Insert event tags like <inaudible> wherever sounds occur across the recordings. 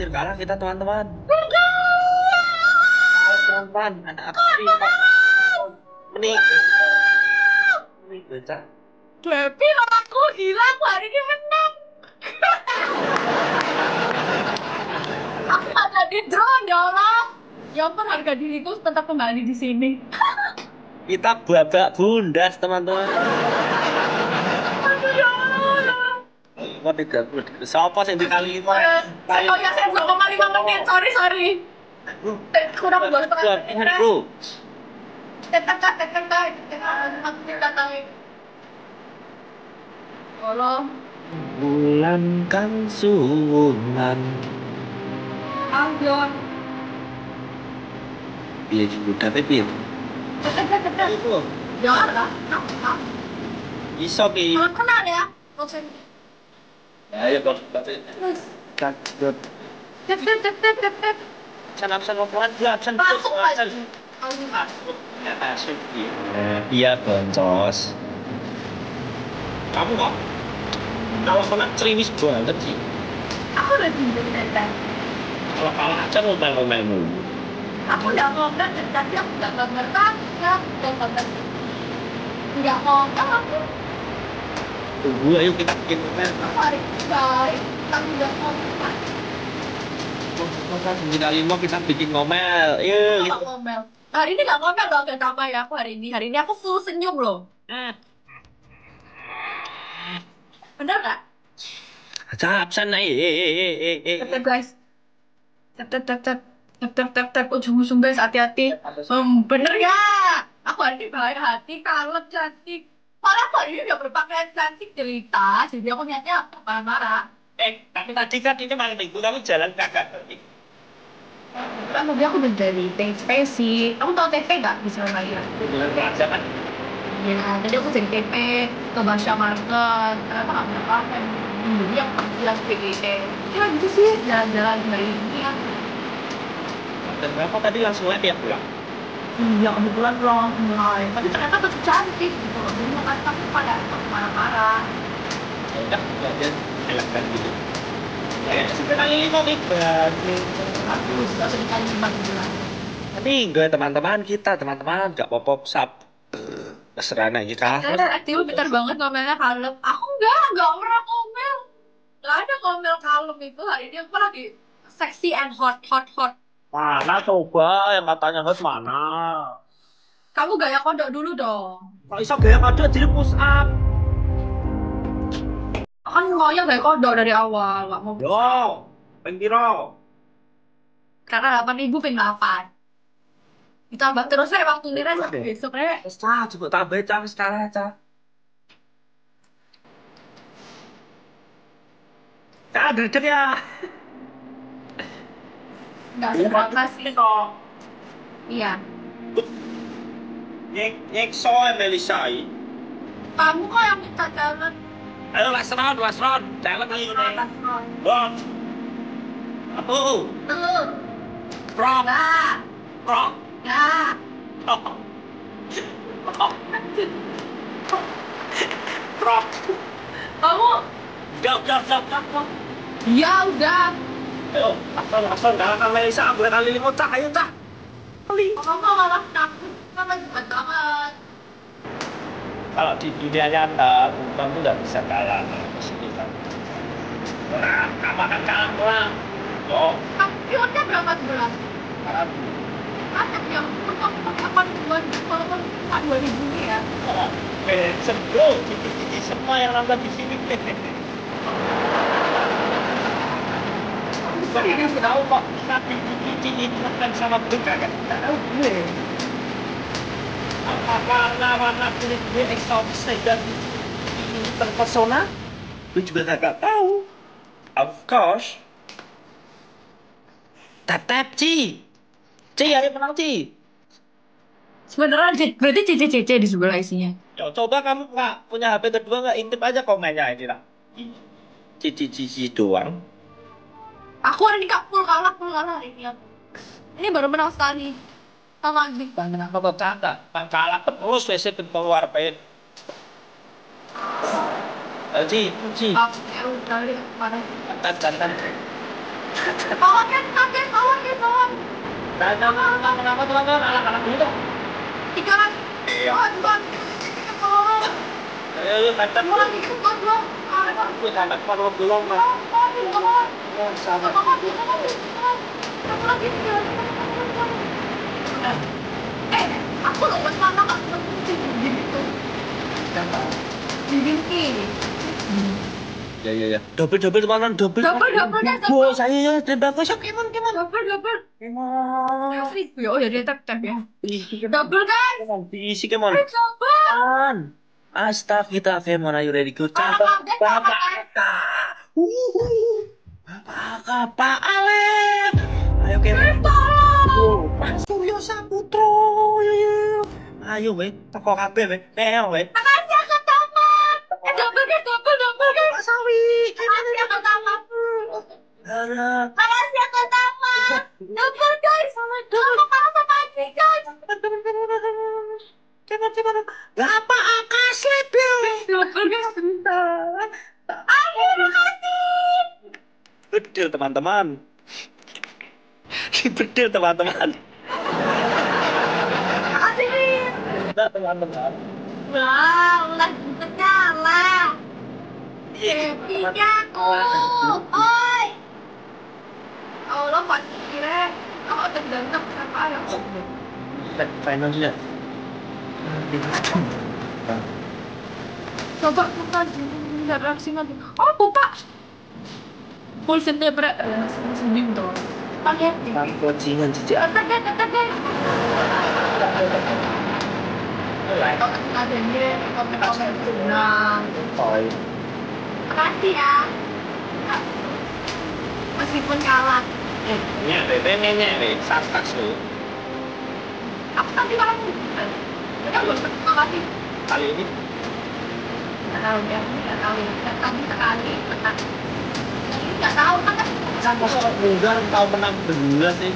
khawatir kalah kita teman-teman. Teman-teman, anak aku ini menik. Menik becak. Devi aku gila aku hari ini menang. <laughs> aku ada di drone ya Allah. Ya ampun harga diriku tetap kembali di sini. Kita babak bundas teman-teman. Aduh ya Allah. Kok tidak Siapa sih dikali lima? Oh ya saya 2,5 menit. Sorry sorry. Eh, Kurang dua setengah menit. Bro. Tetek tetek tetek tetek tetek. Allah. Bulan kan sunan. Ayo. Iya juga tapi piye? Tetek tetek tetek. Itu. Jangan lah. Nah, nah. Iso ki. Kenal ya. Bosen. Ya ya kok. Kan Tep tep tep tep tep tep. Sana sana pelan pelan sana. Masuk aja. Masuk. Ya, masuk. Iya, boncos. Kamu kok kalau kena cerimis banget sih. Aku udah pinjam tetek. Kalau kalah aja ngomel-ngomelmu. Aku udah ngomel tadi aku udah ngomel? Nggak, ngomel. Nggak ngomel aku. Tunggu ayo kita bikin hari ini baik. Aku udah sembilan lima kita bikin ngomel. Yuk. Nggak ngomel. Hari ini nggak ngomel dong kayak sama ya aku hari ini. Hari ini aku full senyum loh. Bener nggak? Cap sana eh eh eh eh eh eh. Tep tep guys. Tep tep tep tep. Tep tep tep tep. Ujung-ujung guys hati-hati. Hmm, bener ya? Aku hari ini baik hati, kalem, cantik. Malah aku hari ini udah berpakaian cantik cerita. Jadi aku niatnya marah-marah. Eh, tapi tadi kan ini malam minggu kamu jalan kagak tadi. Kan tadi aku udah dari TP sih. Kamu tau TP nggak di Surabaya? Jalan kerja kan. Iya, tadi aku dari TP ke Basya Market. Ternyata nggak ada apa Jadi aku bilang PGT. Ya gitu sih, jalan-jalan hari ini ya. Dan berapa tadi langsung live ya pulang? Iya, kebetulan pulang mulai. Tapi ternyata tetap cantik gitu loh. Jadi makanya aku pada marah-marah. Ya udah, belajar elegan gitu. Ya, sebenarnya ini mau ibadah. Aku nggak usah dikali lima bulan. Tapi gue teman-teman kita, teman-teman gak pop-pop. Terserah aja kita. Karena Tio pintar banget ngomelnya kalem. Aku enggak, enggak pernah ngomel. Enggak ada ngomel kalem itu. Hari ini aku lagi sexy and hot, hot, hot. Mana coba yang katanya harus mana? Kamu gaya kodok dulu dong. Kok iso gaya kode jadi push up? Kan maunya gaya kodok dari awal, nggak mau. Yo, pengkiro. Karena 8 ribu pengen 8. Ditambah terus ya waktu liras Oke. besok ya. Cah, coba tambah cah sekarang cah. Cah, gerger ya. Enggak terima kasih. kok. Iya. Nyek nyek soe Melisa i. Kamu kok yang minta jalan. Ayo last round, last round. Jalan ayo nih. Bon. Apa? Tuh. Rock, Enggak. Enggak. Rock. Rock. Kamu udah, udah, udah, udah. Ya udah. Ayo. Kalau di dunia nyata, bukan tuh nggak bisa kalah. Kesulitan. Nah, kamu akan kalah. Oh, Kampionnya berapa bulan? yang delapan bulan, walaupun cuma dua ribu ya. Eh, seru. Semua yang nonton di sini. Kan? Ini terpesona? Gue juga nggak tahu. Of course. Tap Ci. Ci, ayo menang Ci. Sebenarnya C- berarti CC-CC di sebelah isinya. Coba kamu nggak punya HP kedua nggak intip aja komennya ini lah. Cici cici doang. Aku hari ini kak full kalah, full kalah hari ini aku. Ini baru menang sekali. Sama lagi. Bang kenapa bercanda? Bang kalah terus WC keluar pen. Eh, Ci, Ci, Aku ya udah lihat mana. jantan jantan. Bawa kan, kakek, bawa kan. Nah, nah, nah, nah, kenapa tuh kan anak-anak tuh? Tiga kan. Iya. Dua, dua. Tiga, bawa. Ayo, mantap. Dua lagi, dua, dua. Dua. Gue sampai perlu belum, dua. Udah. Eh, aku mana nggak ngerti gitu. Vinky. Ya, ya, ya. Double, double, teman-teman. Double. Double, double, dah, saya ya, tembak. Wah, kemon, kemon. Double, double. Kemon. Oh ya dia tap tap ya. Double kan? Diisi, kemon. Eh, double. Astaga, Kemon, ayo ready go. Bapak, Bapak, bapak, bapak. Bapak, Pak Alek. Ayo, Kemon. Tolong. Mas Suryo Saputro. Ayo, ayo. Ayo, weh. Teko kabeh, weh. Neo, weh. Makasih aku tamat. Eh, double kan, double, double kan. Pak Sawi. Makasih aku tamat. Alah. Makasih aku tamat. Double guys. Double sama guys. Kemon, kemon. Bapak Bedil teman-teman. Bedil teman-teman. Nah, teman-teman. Wow. Happy-nya aku. Oi. Pak kira kalau udah ganteng siapa ya? Final sudah. Coba kita nanti. Oh, Bapak. Pulsnya berat. Sedih tuh. Pakai. Kucingan cici. Adanya komen-komen senang. Oi. Makasih ya. Meskipun kalah. Ini bebe nenek nih, santas lu. Aku tadi malam. Kita belum terima kasih. Kali ini tahu ya, tahu ya. Tadi sekali. Menang. Nggak tahu kan kan. kan masa enggak tahu menang belas sih.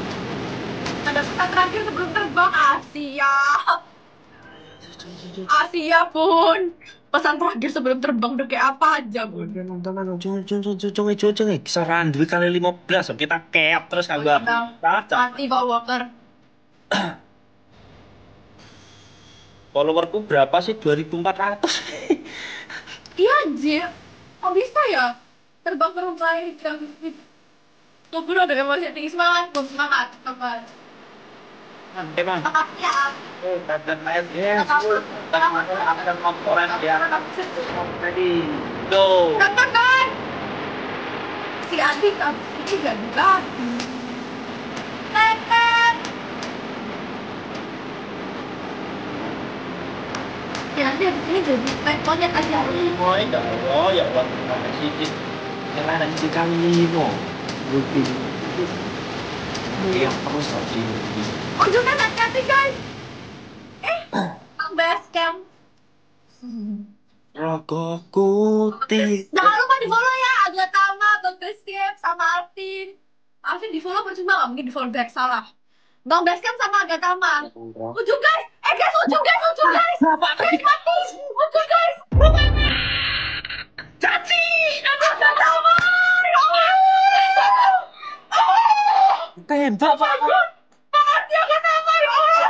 Ada pesan terakhir sebelum terbang Asia. Asia pun. Pesan terakhir sebelum terbang udah kayak apa aja bun. Teman-teman, ujung ujung ujung ujung ujung ujung kisaran duit kali 15 kita keap terus kagak. Kacau. Mati Pak Walker. <clears throat> Followerku berapa sih? 2400. Iya anjir. Kok bisa ya? Terbang terbang yang gue udah emosi tinggi semangat, gue semangat, semangat. Emang. Makasih ya. Lain ya. Si adik ini gak nanti abis ini jadi monyet aja. Oh, ya Allah, ya Allah, terima kasih. Yang ada di kami mau. Bukti. Yang terus lagi. Ujungnya hati-hati guys. Eh, Bang Basecamp. Rokok kuti. Jangan lupa di follow ya Agatama, Bang Basecamp, sama Alvin. Alvin di follow percuma nggak mungkin di follow back salah. Bang Basecamp sama Agatama. Ujung guys, eh guys ujung guys, ujung Guys Pak. Makasih Agatama, ya Allah.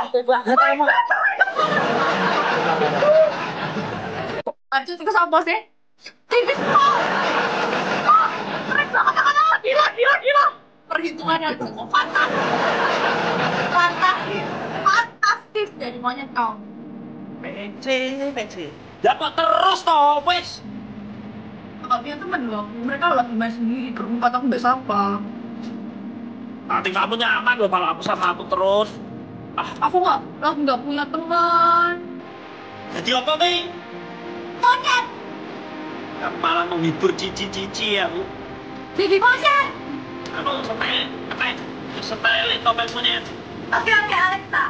Lanjut ke sih. Tipis kok. Keren banget Agatama. Gila, gila, gila. Perhitungannya cukup fantastis. Fantastis. Fantastis dari monyet kau. PC, PC. Dapat terus toh, wes. Kakak punya temen loh. Mereka lagi main sendiri. Berempat aku nggak sapa. Nanti kamu nyaman loh kalau aku sama aku terus. Aku nggak, lagi nggak punya teman. Jadi apa nih? Monyet. Kamu malah menghibur cici-cici ya, Bu. Jadi monyet. Anu, setel, setel. Setel, topeng monyet. Oke oke Alexa.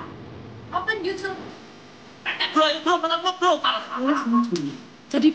Open YouTube. Bro, bro, bro, bro, bro. Jadi